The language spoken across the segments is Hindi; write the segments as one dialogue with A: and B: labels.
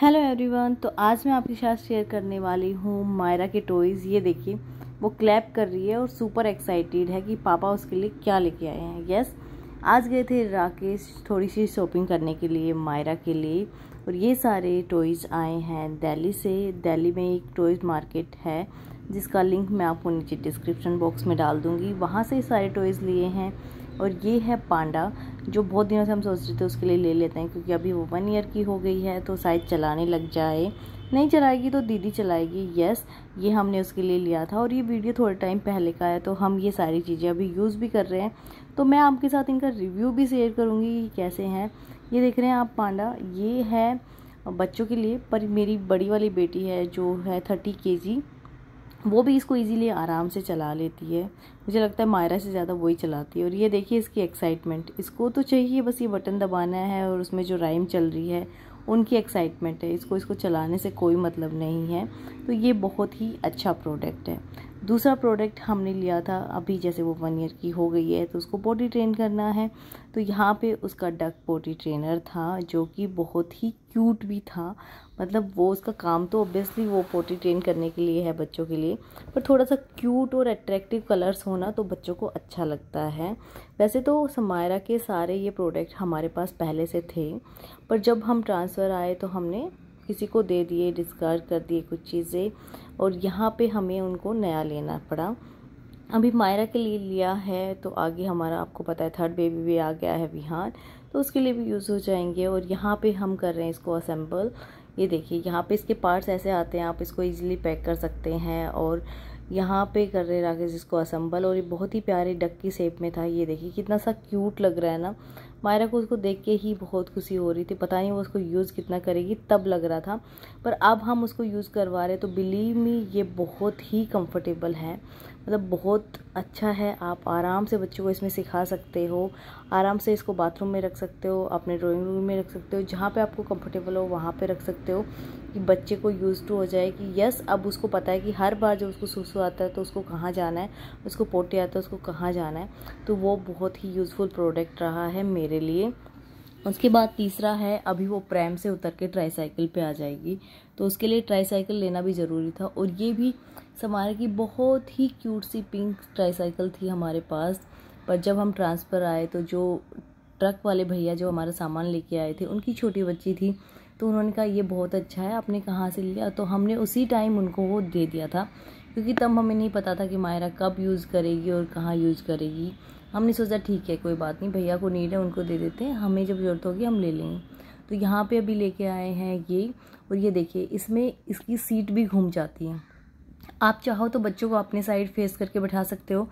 A: हेलो एवरीवन तो आज मैं आपके साथ शेयर करने वाली हूँ मायरा के टॉयज़ ये देखिए, वो क्लैप कर रही है और सुपर एक्साइटेड है कि पापा उसके लिए क्या लेके आए हैं। यस आज गए थे राकेश थोड़ी सी शॉपिंग करने के लिए, मायरा के लिए। और ये सारे टॉयज़ आए हैं दिल्ली से। दिल्ली में एक टॉयज़ मार्केट है, जिसका लिंक मैं आपको नीचे डिस्क्रिप्शन बॉक्स में डाल दूँगी। वहाँ से सारे टॉयज़ लिए हैं। और ये है पांडा, जो बहुत दिनों से हम सोच रहे थे उसके लिए ले लेते हैं, क्योंकि अभी वो वन ईयर की हो गई है तो शायद चलाने लग जाए। नहीं चलाएगी तो दीदी चलाएगी यस ये हमने उसके लिए लिया था, और ये वीडियो थोड़े टाइम पहले का है तो हम ये सारी चीज़ें अभी यूज़ भी कर रहे हैं। तो मैं आपके साथ इनका रिव्यू भी शेयर करूँगी कि कैसे हैं। ये देख रहे हैं आप पांडा, ये है बच्चों के लिए, पर मेरी बड़ी वाली बेटी है, जो है थर्टी के वो भी इसको इजीली आराम से चला लेती है। मुझे लगता है मायरा से ज़्यादा वही चलाती है। और ये देखिए इसकी एक्साइटमेंट इसको तो चाहिए बस ये बटन दबाना है और उसमें जो राइम चल रही है उनकी एक्साइटमेंट है। इसको इसको चलाने से कोई मतलब नहीं है। तो ये बहुत ही अच्छा प्रोडक्ट है। दूसरा प्रोडक्ट हमने लिया था, अभी जैसे वो वन ईयर की हो गई है तो उसको बॉडी ट्रेन करना है। तो यहाँ पे उसका डक बॉडी ट्रेनर था, जो कि बहुत ही क्यूट भी था। मतलब वो, उसका काम तो ऑब्वियसली वो पोटी ट्रेन करने के लिए है बच्चों के लिए। पर थोड़ा सा क्यूट और अट्रैक्टिव कलर्स होना तो बच्चों को अच्छा लगता है। वैसे तो समायरा के सारे ये प्रोडक्ट हमारे पास पहले से थे। पर जब हम ट्रांसफ़र आए तो हमने किसी को दे दिए डिस्कार्ड कर दिए कुछ चीज़ें और यहाँ पे हमें उनको नया लेना पड़ा। अभी मायरा के लिए लिया है तो आगे हमारा आपको पता है थर्ड बेबी भी आ गया है बिहार तो उसके लिए भी यूज़ हो जाएँगे और यहाँ पे हम कर रहे हैं इसको असेंबल ये देखिए, यहाँ पे इसके पार्ट्स ऐसे आते हैं, आप इसको इजीली पैक कर सकते हैं और यहाँ पे कर रहे राकेश इसको असम्बल और ये बहुत ही प्यारे डक की शेप में था। ये देखिए कितना सा क्यूट लग रहा है ना। मायरा को उसको देख के ही बहुत खुशी हो रही थी। पता नहीं वो उसको यूज़ कितना करेगी, तब लग रहा था। पर अब हम उसको यूज़ करवा रहे तो बिलीव मी ये बहुत ही कंफर्टेबल है। मतलब बहुत अच्छा है। आप आराम से बच्चों को इसमें सिखा सकते हो। आराम से इसको बाथरूम में रख सकते हो, अपने ड्राइंग रूम में रख सकते हो, जहाँ पे आपको कंफर्टेबल हो, वहाँ पे रख सकते हो कि बच्चे को यूज़ टू हो जाए कि यस अब उसको पता है कि हर बार जब उसको सुसु आता है तो उसको कहाँ जाना है, उसको पोटे आता है, उसको कहाँ जाना है। तो वो बहुत ही यूज़फुल प्रोडक्ट रहा है मेरे लिए। उसके बाद तीसरा है, अभी वो प्रैम से उतर के ट्राईसाइकिल पे आ जाएगी। तो उसके लिए ट्राईसाइकिल लेना भी ज़रूरी था। और ये भी समारे की बहुत ही क्यूट सी पिंक ट्राईसाइकिल थी हमारे पास। पर जब हम ट्रांसफ़र आए तो जो ट्रक वाले भैया जो हमारा सामान लेके आए थे, उनकी छोटी बच्ची थी तो उन्होंने कहा, ये बहुत अच्छा है, आपने कहाँ से लिया? तो हमने उसी टाइम उनको वो दे दिया था। क्योंकि तब हमें नहीं पता था कि मायरा कब यूज़ करेगी और कहाँ यूज़ करेगी। हमने सोचा, ठीक है, कोई बात नहीं, भैया को नीड है, उनको दे देते हैं, हमें जब ज़रूरत होगी हम ले लेंगे। तो यहाँ पे अभी लेके आए हैं ये, और ये देखिए, इसमें इसकी सीट भी घूम जाती है। आप चाहो तो बच्चों को अपने साइड फेस करके बैठा सकते हो,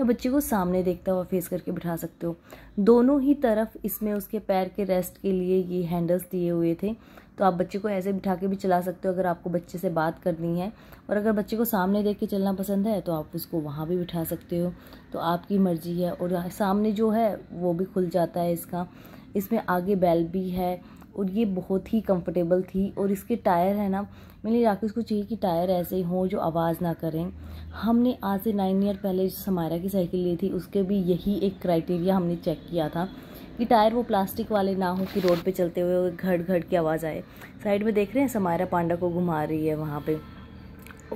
A: या बच्चे को सामने देखता हुआ फेस करके बैठा सकते हो। दोनों ही तरफ़ इसमें उसके पैर के रेस्ट के लिए ये हैंडल्स दिए हुए थे। तो आप बच्चे को ऐसे बिठा के भी चला सकते हो, अगर आपको बच्चे से बात करनी है। और अगर बच्चे को सामने देख के चलना पसंद है तो आप उसको वहाँ भी बिठा सकते हो। तो आपकी मर्ज़ी है। और सामने जो है, वो भी खुल जाता है इसका। इसमें आगे बैल भी है। और ये बहुत ही कंफर्टेबल थी और इसके टायर है ना मैंने राकेश को चाहिए कि टायर ऐसे हों जो आवाज़ ना करें। हमने आज से नाइन ईयर पहले समायरा की साइकिल ली थी, उसके भी यही एक क्राइटेरिया हमने चेक किया था कि टायर वो प्लास्टिक वाले ना हो कि रोड पे चलते हुए घड़ घड़ की आवाज़ आए। साइड में देख रहे हैं समायरा पांडा को घुमा रही है वहाँ पे।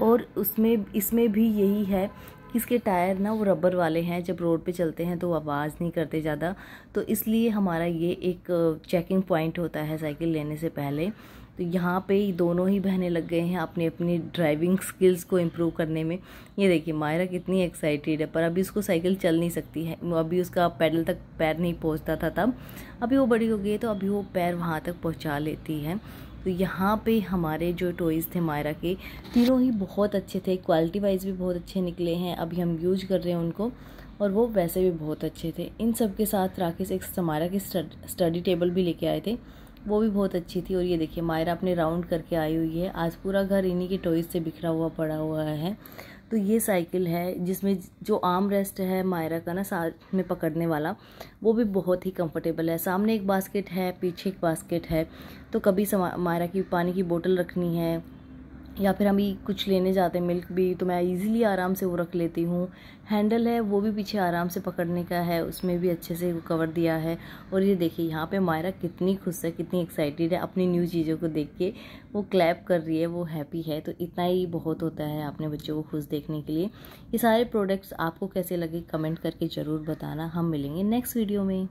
A: और उसमें, इसमें भी यही है इसके टायर ना वो रबर वाले हैं, जब रोड पे चलते हैं तो आवाज़ नहीं करते ज़्यादा। तो इसलिए हमारा ये एक चेकिंग पॉइंट होता है साइकिल लेने से पहले। तो यहाँ पे दोनों ही बहने लग गए हैं अपनी अपनी ड्राइविंग स्किल्स को इम्प्रूव करने में। ये देखिए, मायरा कितनी एक्साइटेड है, पर अभी उसको साइकिल चल नहीं सकती है। अभी उसका पैडल तक पैर नहीं पहुँचता था तब। अभी वो बड़ी हो गई है तो अभी वो पैर वहाँ तक पहुँचा लेती है। तो यहाँ पे हमारे जो टॉयज़ थे मायरा के, तीनों ही बहुत अच्छे थे क्वालिटी वाइज भी बहुत अच्छे निकले हैं, अभी हम यूज़ कर रहे हैं उनको, और वो वैसे भी बहुत अच्छे थे। इन सब के साथ राकेश एक समारा के स्टडी टेबल भी लेके आए थे, वो भी बहुत अच्छी थी, और ये देखिए, मायरा अपने राउंड करके आई हुई है, आज पूरा घर इन्हीं के टॉयज़ से बिखरा हुआ, पड़ा हुआ है। तो ये साइकिल है, जिसमें जो आर्म रेस्ट है मायरा का ना साथ में पकड़ने वाला, वो भी बहुत ही कंफर्टेबल है। सामने एक बास्केट है, पीछे एक बास्केट है। तो कभी मायरा की पानी की बोतल रखनी है या फिर हम भी कुछ लेने जाते हैं मिल्क भी तो मैं इजीली आराम से वो रख लेती हूँ। हैंडल है, वो भी पीछे आराम से पकड़ने का है, उसमें भी अच्छे से कवर दिया है। और ये देखिए, यहाँ पे मायरा कितनी खुश है, कितनी एक्साइटेड है, अपनी न्यू चीज़ों को देख के वो क्लैप कर रही है, वो हैप्पी है। तो इतना ही बहुत होता है अपने बच्चों को खुश देखने के लिए। ये सारे प्रोडक्ट्स आपको कैसे लगे कमेंट करके ज़रूर बताना। हम मिलेंगे नेक्स्ट वीडियो में।